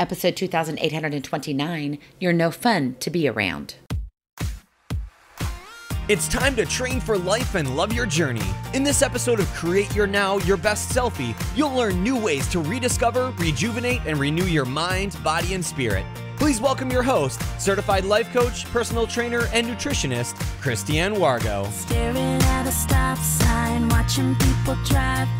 episode 2829 You're No Fun to Be Around. It's time to train for life and love your journey. In this episode of Create Your Now, Your Best Selfie, you'll learn new ways to rediscover, rejuvenate, and renew your mind, body, and spirit. Please welcome your host, certified life coach, personal trainer, and nutritionist, Christiane Wargo.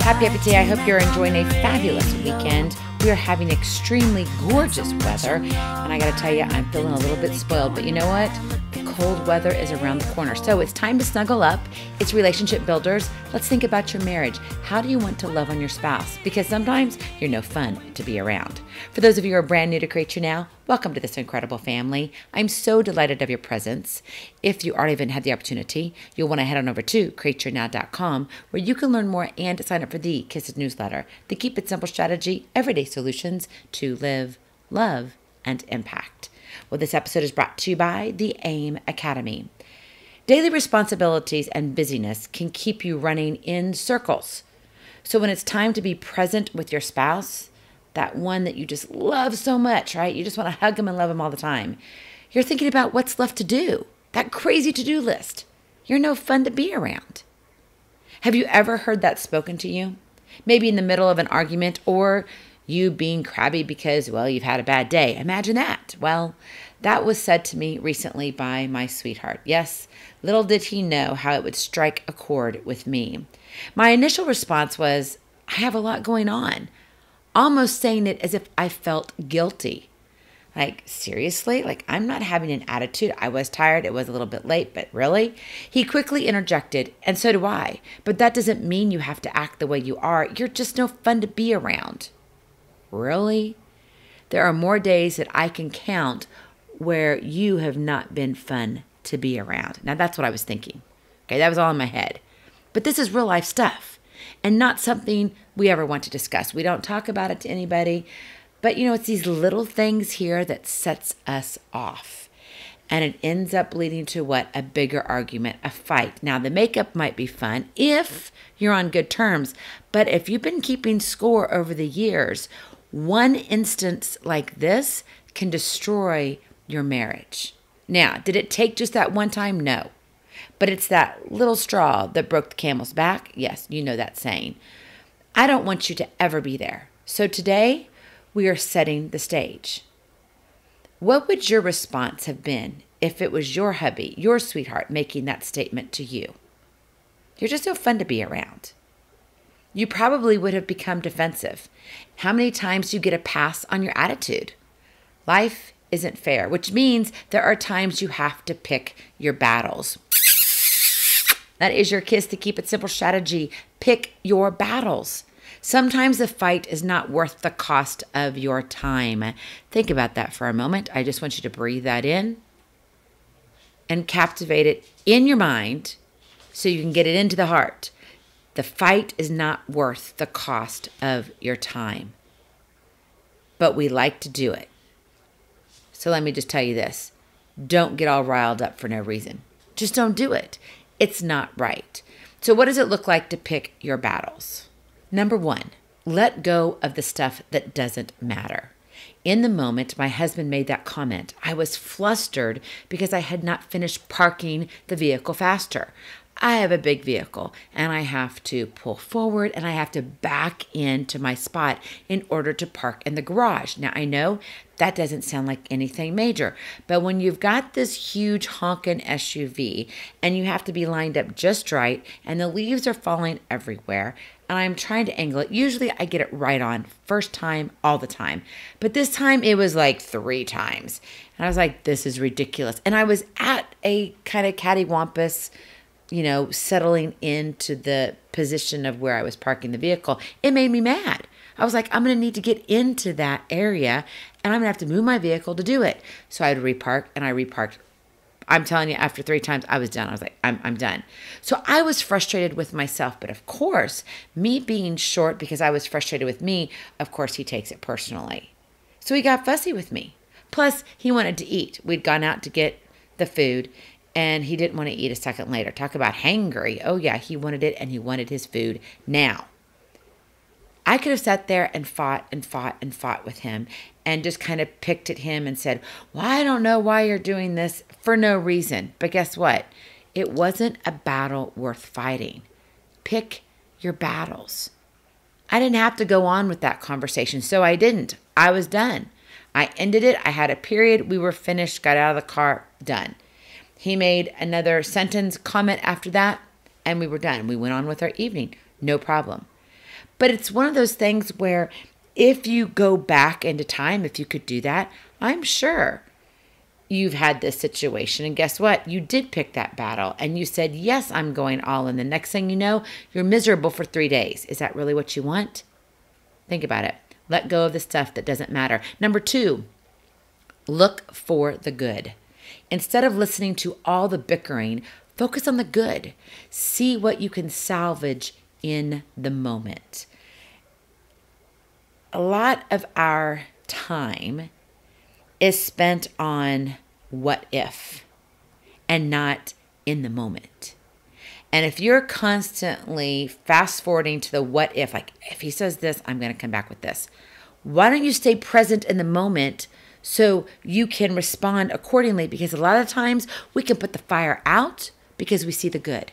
Happy Happy Day. I hope you're enjoying a fabulous weekend. We are having extremely gorgeous weather, and I gotta tell you, I'm feeling a little bit spoiled, but you know what? The cold weather is around the corner. So it's time to snuggle up. It's relationship builders. Let's think about your marriage. How do you want to love on your spouse? Because sometimes you're no fun to be around. For those of you who are brand new to Create Your Now, welcome to this incredible family. I'm so delighted of your presence. If you already haven't had the opportunity, you'll want to head on over to createyournow.com where you can learn more and sign up for the Kisses newsletter, the Keep It Simple strategy, everyday solutions to live, love, and impact. Well, this episode is brought to you by the AIM Academy. Daily responsibilities and busyness can keep you running in circles. So when it's time to be present with your spouse, that one that you just love so much, right? You just want to hug them and love them all the time. You're thinking about what's left to do, that crazy to do list. You're no fun to be around. Have you ever heard that spoken to you? Maybe in the middle of an argument or you being crabby because, well, you've had a bad day. Imagine that. Well, that was said to me recently by my sweetheart. Yes, little did he know how it would strike a chord with me. My initial response was, I have a lot going on, almost saying it as if I felt guilty. Like, seriously? Like, I'm not having an attitude. I was tired. It was a little bit late, but really? He quickly interjected, and so do I. But that doesn't mean you have to act the way you are. You're just no fun to be around. Really? There are more days that I can count where you have not been fun to be around. Now, that's what I was thinking. Okay, that was all in my head. But this is real life stuff and not something we ever want to discuss. We don't talk about it to anybody. But you know, it's these little things here that sets us off. And it ends up leading to what? A bigger argument, a fight. Now, the makeup might be fun if you're on good terms. But if you've been keeping score over the years, one instance like this can destroy your marriage. Now, did it take just that one time? No. But it's that little straw that broke the camel's back. Yes, you know that saying. I don't want you to ever be there. So today, we are setting the stage. What would your response have been if it was your hubby, your sweetheart, making that statement to you? You're just so fun to be around you probably would have become defensive. How many times do you get a pass on your attitude? Life isn't fair, which means there are times you have to pick your battles. That is your kiss to keep it simple strategy. Pick your battles. Sometimes the fight is not worth the cost of your time. Think about that for a moment. I just want you to breathe that in and captivate it in your mind so you can get it into the heart. The fight is not worth the cost of your time, but we like to do it. So let me just tell you this don't get all riled up for no reason. Just don't do it. It's not right. So, what does it look like to pick your battles? Number one, let go of the stuff that doesn't matter. In the moment my husband made that comment, I was flustered because I had not finished parking the vehicle faster. I have a big vehicle and I have to pull forward and I have to back into my spot in order to park in the garage. Now, I know that doesn't sound like anything major, but when you've got this huge honking SUV and you have to be lined up just right and the leaves are falling everywhere and I'm trying to angle it, usually I get it right on first time, all the time. But this time it was like three times. And I was like, this is ridiculous. And I was at a kind of cattywampus you know, settling into the position of where I was parking the vehicle, it made me mad. I was like, I'm going to need to get into that area and I'm going to have to move my vehicle to do it. So I had to repark and I reparked. I'm telling you, after three times, I was done. I was like, I'm, I'm done. So I was frustrated with myself. But of course, me being short because I was frustrated with me, of course, he takes it personally. So he got fussy with me. Plus, he wanted to eat. We'd gone out to get the food and he didn't want to eat a second later. Talk about hangry. Oh, yeah, he wanted it and he wanted his food now. I could have sat there and fought and fought and fought with him and just kind of picked at him and said, Well, I don't know why you're doing this for no reason. But guess what? It wasn't a battle worth fighting. Pick your battles. I didn't have to go on with that conversation, so I didn't. I was done. I ended it. I had a period. We were finished, got out of the car, done. He made another sentence comment after that, and we were done. We went on with our evening. No problem. But it's one of those things where if you go back into time, if you could do that, I'm sure you've had this situation. And guess what? You did pick that battle and you said, Yes, I'm going all in. The next thing you know, you're miserable for three days. Is that really what you want? Think about it. Let go of the stuff that doesn't matter. Number two, look for the good. Instead of listening to all the bickering, focus on the good. See what you can salvage in the moment. A lot of our time is spent on what if and not in the moment. And if you're constantly fast forwarding to the what if, like if he says this, I'm going to come back with this. Why don't you stay present in the moment so you can respond accordingly? Because a lot of times we can put the fire out because we see the good.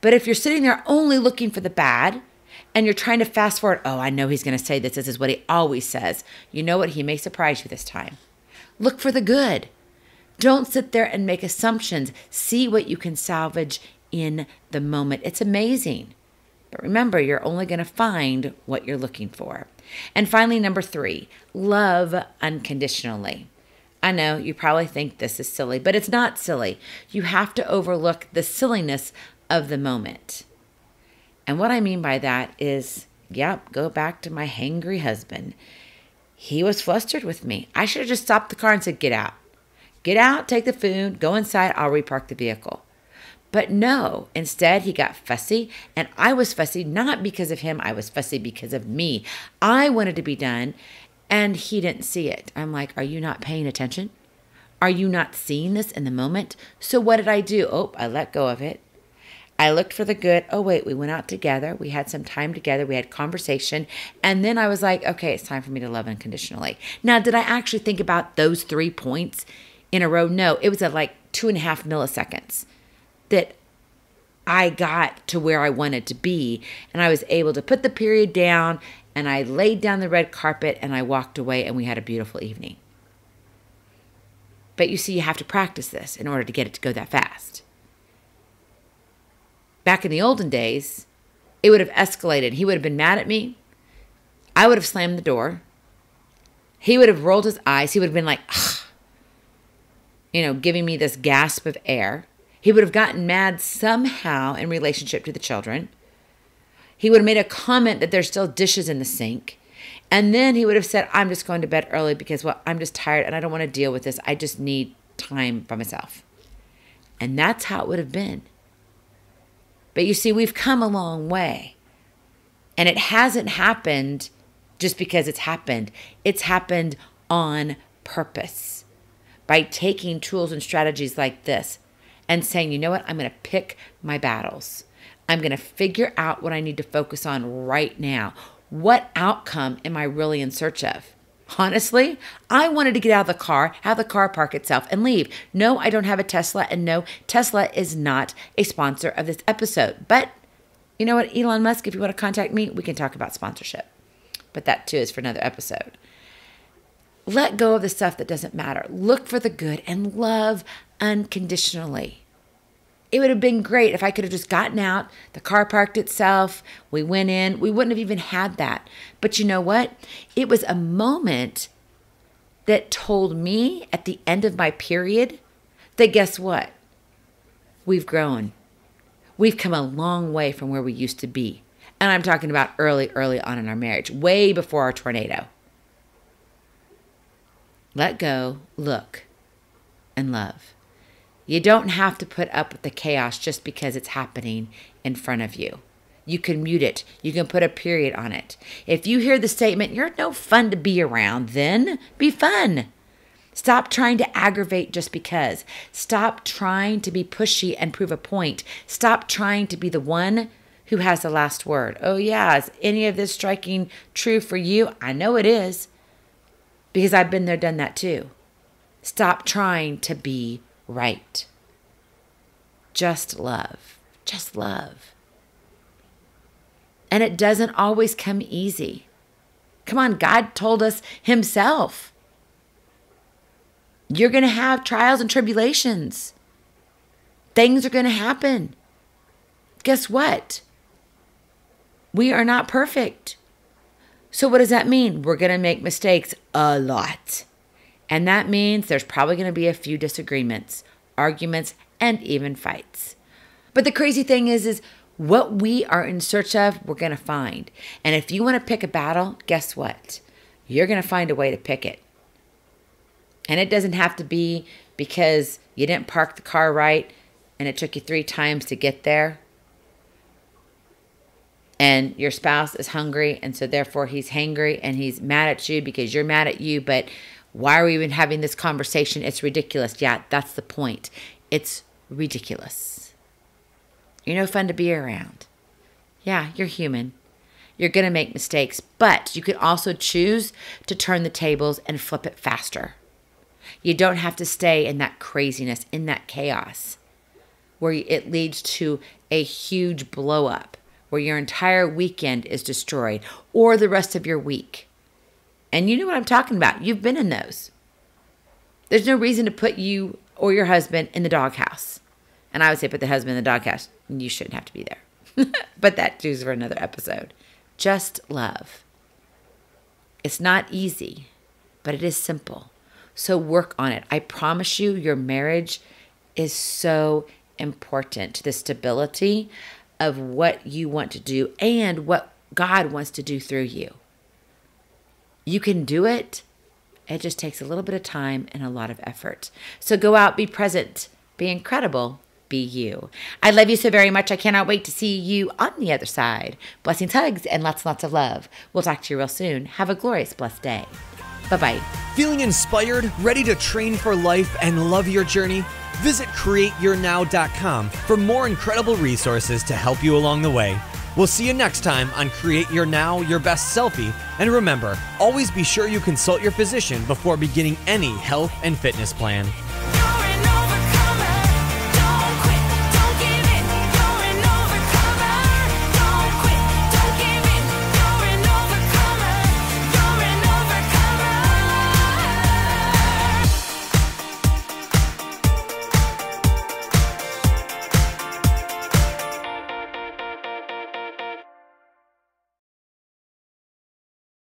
But if you're sitting there only looking for the bad and you're trying to fast forward, oh, I know he's going to say this. This is what he always says. You know what? He may surprise you this time. Look for the good. Don't sit there and make assumptions. See what you can salvage in the moment. It's amazing. But remember, you're only going to find what you're looking for. And finally, number three, love unconditionally. I know you probably think this is silly, but it's not silly. You have to overlook the silliness of the moment. And what I mean by that is, yep, go back to my hangry husband. He was flustered with me. I should have just stopped the car and said, Get out. Get out, take the food, go inside, I'll repark the vehicle. But no, instead, he got fussy, and I was fussy not because of him, I was fussy because of me. I wanted to be done, and he didn't see it. I'm like, Are you not paying attention? Are you not seeing this in the moment? So, what did I do? Oh, I let go of it. I looked for the good. Oh, wait, we went out together. We had some time together. We had conversation. And then I was like, okay, it's time for me to love unconditionally. Now, did I actually think about those three points in a row? No, it was at like two and a half milliseconds that I got to where I wanted to be. And I was able to put the period down and I laid down the red carpet and I walked away and we had a beautiful evening. But you see, you have to practice this in order to get it to go that fast. Back in the olden days, it would have escalated. He would have been mad at me. I would have slammed the door. He would have rolled his eyes. He would have been like, Ugh. you know, giving me this gasp of air. He would have gotten mad somehow in relationship to the children. He would have made a comment that there's still dishes in the sink. And then he would have said, I'm just going to bed early because, well, I'm just tired and I don't want to deal with this. I just need time by myself. And that's how it would have been. But you see, we've come a long way. And it hasn't happened just because it's happened, it's happened on purpose by taking tools and strategies like this and saying, you know what, I'm going to pick my battles. I'm going to figure out what I need to focus on right now. What outcome am I really in search of? Honestly, I wanted to get out of the car, have the car park itself, and leave. No, I don't have a Tesla, and no, Tesla is not a sponsor of this episode. But you know what, Elon Musk, if you want to contact me, we can talk about sponsorship. But that too is for another episode. Let go of the stuff that doesn't matter. Look for the good and love unconditionally. It would have been great if I could have just gotten out, the car parked itself, we went in. We wouldn't have even had that. But you know what? It was a moment that told me at the end of my period that guess what? We've grown. We've come a long way from where we used to be. And I'm talking about early, early on in our marriage, way before our tornado. Let go, look, and love. You don't have to put up with the chaos just because it's happening in front of you. You can mute it. You can put a period on it. If you hear the statement, you're no fun to be around, then be fun. Stop trying to aggravate just because. Stop trying to be pushy and prove a point. Stop trying to be the one who has the last word. Oh, yeah, is any of this striking true for you? I know it is because I've been there, done that too. Stop trying to be right. Just love. Just love. And it doesn't always come easy. Come on, God told us Himself. You're going to have trials and tribulations. Things are going to happen. Guess what? We are not perfect. So, what does that mean? We're going to make mistakes a lot. And that means there's probably going to be a few disagreements, arguments, and even fights. But the crazy thing is, is what we are in search of, we're going to find. And if you want to pick a battle, guess what? You're going to find a way to pick it. And it doesn't have to be because you didn't park the car right and it took you three times to get there. And your spouse is hungry, and so therefore he's hangry and he's mad at you because you're mad at you. But why are we even having this conversation? It's ridiculous. Yeah, that's the point. It's ridiculous. You're no fun to be around. Yeah, you're human. You're going to make mistakes, but you could also choose to turn the tables and flip it faster. You don't have to stay in that craziness, in that chaos, where it leads to a huge blow up, where your entire weekend is destroyed or the rest of your week. And you know what I'm talking about. You've been in those. There's no reason to put you or your husband in the doghouse. And I would say put the husband in the doghouse. You shouldn't have to be there. but that too's for another episode. Just love. It's not easy, but it is simple. So work on it. I promise you, your marriage is so important to the stability of what you want to do and what God wants to do through you. You can do it. It just takes a little bit of time and a lot of effort. So go out, be present, be incredible, be you. I love you so very much. I cannot wait to see you on the other side. Blessings, hugs, and lots and lots of love. We'll talk to you real soon. Have a glorious, blessed day. Bye bye. Feeling inspired, ready to train for life, and love your journey? Visit createyournow.com for more incredible resources to help you along the way. We'll see you next time on Create Your Now, Your Best Selfie. And remember, always be sure you consult your physician before beginning any health and fitness plan.